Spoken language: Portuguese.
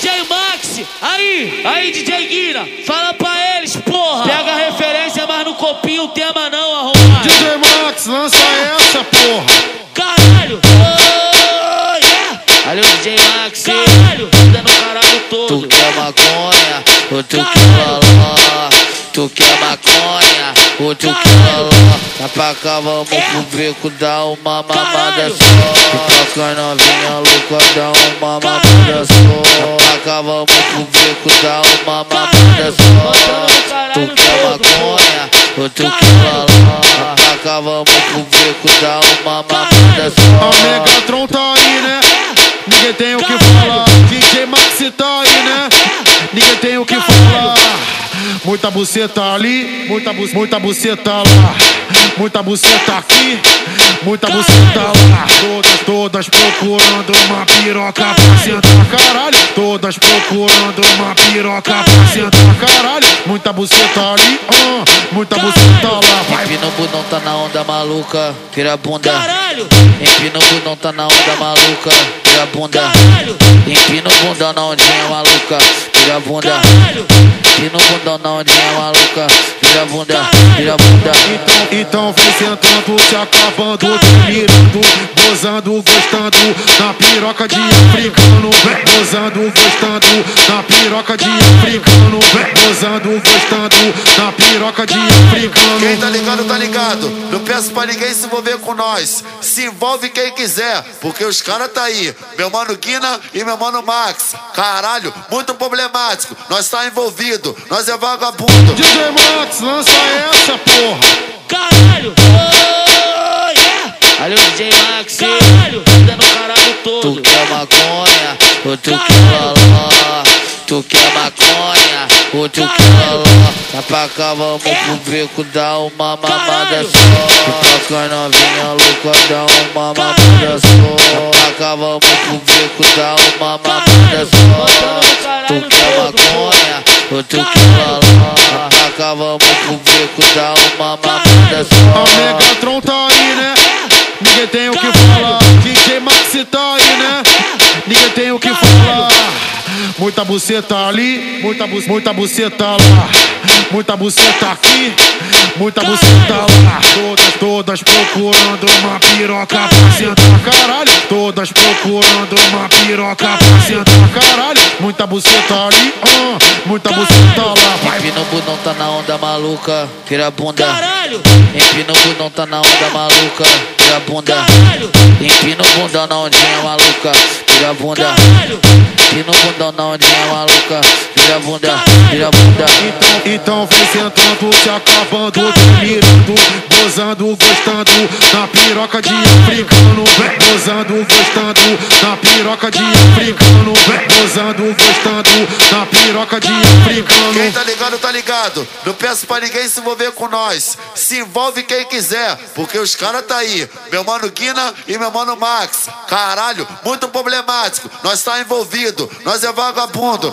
DJ Max, aí, aí DJ Guina, fala pra eles, porra. Pega a referência, mas no copinho o tema não, arrombado. DJ Max, lança essa, porra. Caralho, oh, yeah. Valeu DJ Max, caralho, dando caralho todo. Tu quer maconha, ou tu quer lalá? Tu quer maconha, quer lalá? Tá pra cá, vamos pro beco, dá uma mamada só. Tu toca novinha louca, dá uma mamada só. Pra cá, vamos pro beco, dá uma mamada só. Tu quer maconha, ou tu quer? Tá pra cá, vamos pro beco, dá uma mamada só. A Megatron tá aí, né? Ninguém tem o que falar. DJ Max tá aí, né? Ninguém tem o que falar. Muita buceta ali, muita, bu muita buceta lá. Muita buceta aqui, muita buceta lá. Todas, todas procurando uma piroca pra sentar caralho. Todas procurando uma piroca pra sentar caralho. Muita buceta ali, uh, muita buceta lá. Vai, Empina o budão, tá na onda maluca, vira a bunda. Caralho, Empina o budão, tá na onda maluca, vira a bunda. caralho, Empina o bundão na ondinha maluca, vira a bunda. caralho. Empina o bundão na ondinha maluca, vira bunda, vira bunda. Então, então vem sentando, se acabando, mirando, gozando, gostando na piroca de africano, vem gozando, gostando na piroca de africano, vem gozando, gostando na piroca de africano. Quem tá ligado, tá ligado. Não peço pra ninguém se envolver com nós. Se envolve quem quiser, porque os caras tá aí. Meu mano Guina e meu mano Max. Caralho, muito problemático. Nós tá envolvido, nós é vagabundo. DJ Max, lança essa porra. Caralho, oh, yeah. Valeu DJ Max, caralho, dando caralho Tu todo. quer maconha, ou tu quer? Tu quer maconha, ou tu quer lalá? Tá pra cá, vamos pro beco, dá uma mamada só. Tu toca novinha louca, dá uma mamada só. Tá pra cá, vamos pro beco, dá uma mamada só. Tu quer maconha, ou tu quer? Beco, dá uma mamada A só. Megatron tá aí, né? Ninguém tem o que falar. DJ Max tá aí, né? Ninguém tem o que falar. Muita buceta ali, muita, bu muita buceta lá. Muita buceta aqui, muita buceta lá. Todas, todas procurando uma piroca pra sentar caralho. Todas procurando uma piroca pra sentar caralho. Muita buceta ali, uh, muita buceta lá. Vai, Empina o budão, tá na onda maluca, vira a bunda. Caralho, Empina o bundão, tá na onda maluca, vira a bunda. caralho, Empina o bundão na ondinha maluca, vira a bunda. caralho. Empina o bundão na ondinha maluca, vira a bunda, vira a bunda. Então, então vem sentando, se acabando, mirando, gozando, gostando na piroca de africano, gozando, gostando na piroca de africano, gozando, gostando na piroca de Quem africano. tá ligado, tá ligado. Não peço pra ninguém se envolver com nós. Se envolve quem quiser, porque os caras tá aí. Meu mano Guina e meu mano Max. Caralho, muito problemático. Nós tá envolvido, nós é vagabundo.